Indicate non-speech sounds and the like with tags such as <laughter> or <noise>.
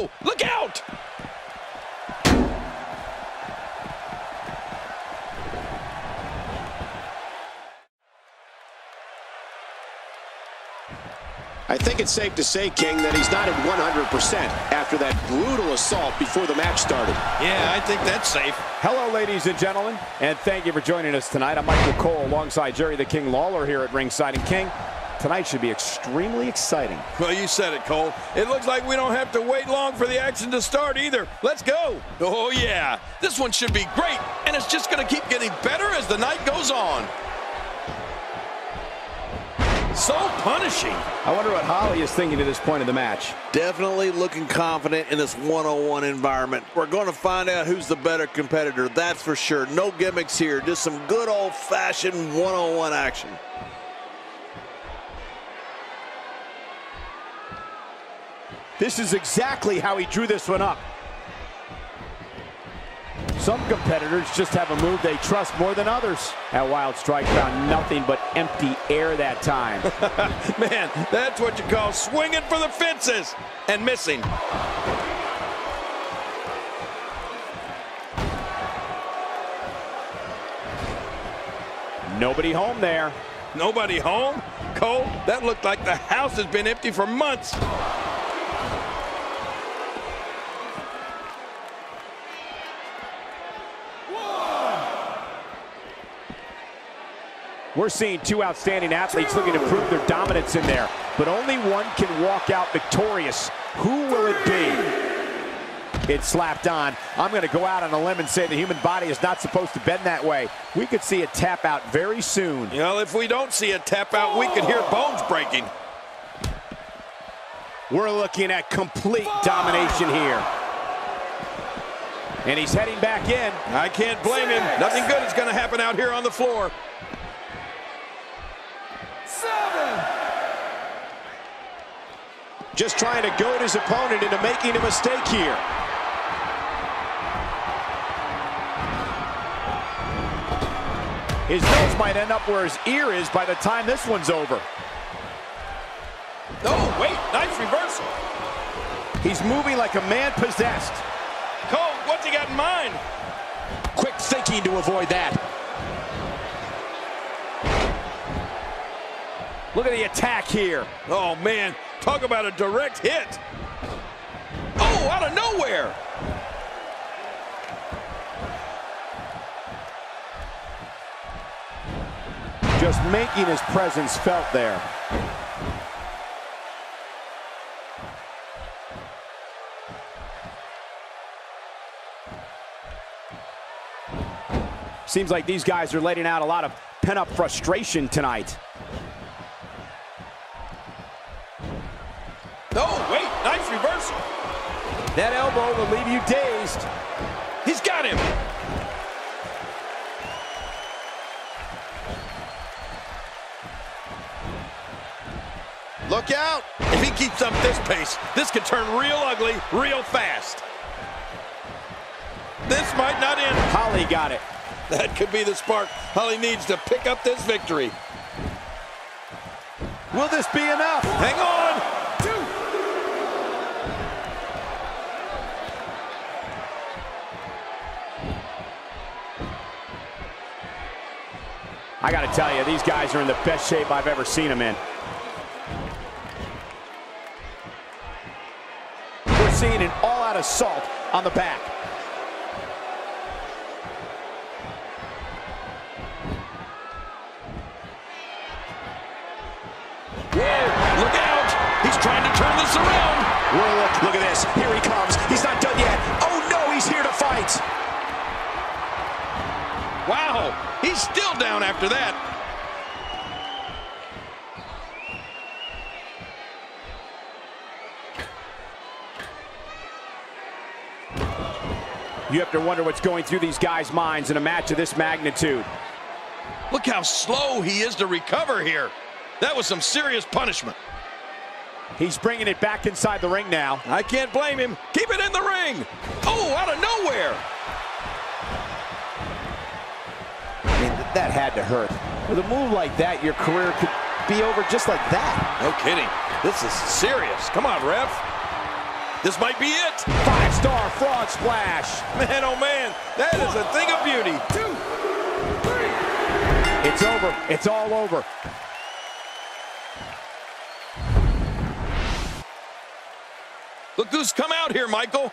Oh, look out! I think it's safe to say, King, that he's not at 100% after that brutal assault before the match started. Yeah, I think that's safe. Hello, ladies and gentlemen, and thank you for joining us tonight. I'm Michael Cole alongside Jerry the King Lawler here at Ringside. And King, tonight should be extremely exciting. Well, you said it, Cole. It looks like we don't have to wait long for the action to start either. Let's go. Oh, yeah. This one should be great, and it's just going to keep getting better as the night goes on. So punishing. I wonder what Holly is thinking at this point of the match. Definitely looking confident in this one-on-one environment. We're going to find out who's the better competitor, that's for sure. No gimmicks here, just some good old-fashioned one-on-one action. This is exactly how he drew this one up. Some competitors just have a move they trust more than others. That wild strike found nothing but empty air that time. <laughs> Man, that's what you call swinging for the fences and missing. Nobody home there. Nobody home? Cole, that looked like the house has been empty for months. We're seeing two outstanding athletes looking to prove their dominance in there, but only one can walk out victorious. Who will it be? It slapped on. I'm going to go out on a limb and say the human body is not supposed to bend that way. We could see a tap out very soon. Well, if we don't see a tap out, we could hear bones breaking. We're looking at complete domination here. And he's heading back in. I can't blame him. Nothing good is going to happen out here on the floor. Just trying to goad his opponent into making a mistake here. His nose might end up where his ear is by the time this one's over. Oh, wait, nice reversal. He's moving like a man possessed. Cole, what's he got in mind? Quick thinking to avoid that. Look at the attack here. Oh, man, talk about a direct hit. Oh, out of nowhere. Just making his presence felt there. Seems like these guys are letting out a lot of pent-up frustration tonight. Oh, wait, nice reversal. That elbow will leave you dazed. He's got him. Look out. If he keeps up this pace, this could turn real ugly real fast. This might not end. Holly got it. That could be the spark Holly needs to pick up this victory. Will this be enough? Hang on. I got to tell you, these guys are in the best shape I've ever seen them in. We're seeing an all-out assault on the back. Whoa, look out. He's trying to turn this around. Look, look at this. Here he comes. He's not done yet. Oh, no, he's here to fight. He's still down after that. You have to wonder what's going through these guys' minds in a match of this magnitude. Look how slow he is to recover here. That was some serious punishment. He's bringing it back inside the ring now. I can't blame him. Keep it in the ring. Oh, out of nowhere. That had to hurt. With a move like that, your career could be over just like that. No kidding. This is serious. Come on, ref. This might be it. Five-star frog splash. Man, oh man, that is a thing of beauty. Two, three. It's over. It's all over. Look who's come out here, Michael.